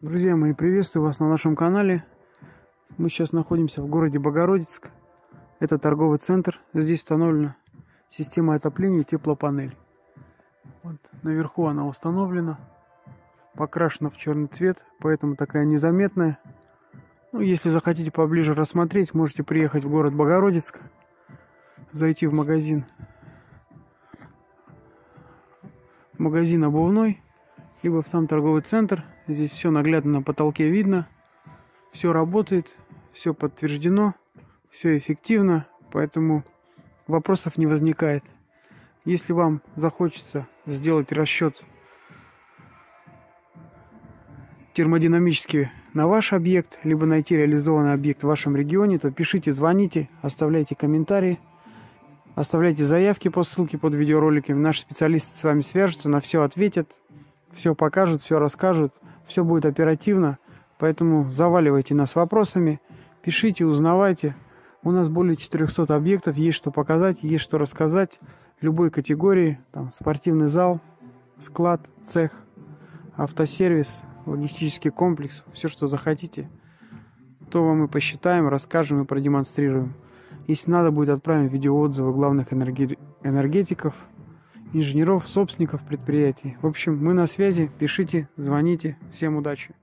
Друзья мои, приветствую вас на нашем канале. Мы сейчас находимся в городе Богородицк. Это торговый центр. Здесь установлена система отопления и теплопанель. Вот, наверху она установлена. Покрашена в черный цвет, поэтому такая незаметная. Ну, если захотите поближе рассмотреть, можете приехать в город Богородицк. Зайти в магазин. Магазин обувной либо в сам торговый центр. Здесь все наглядно на потолке видно. Все работает, все подтверждено, все эффективно, поэтому вопросов не возникает. Если вам захочется сделать расчет термодинамически на ваш объект, либо найти реализованный объект в вашем регионе, то пишите, звоните, оставляйте комментарии, оставляйте заявки по ссылке под видеороликами. Наши специалисты с вами свяжутся, на все ответят, все покажут, все расскажут, все будет оперативно. Поэтому заваливайте нас вопросами, пишите, узнавайте. У нас более 400 объектов, есть что показать, есть что рассказать. Любой категории, там, спортивный зал, склад, цех, автосервис, логистический комплекс, все, что захотите, то вам мы посчитаем, расскажем и продемонстрируем. Если надо будет, отправим видеоотзывы главных энергетиков – инженеров, собственников предприятий. В общем, мы на связи, пишите, звоните. Всем удачи!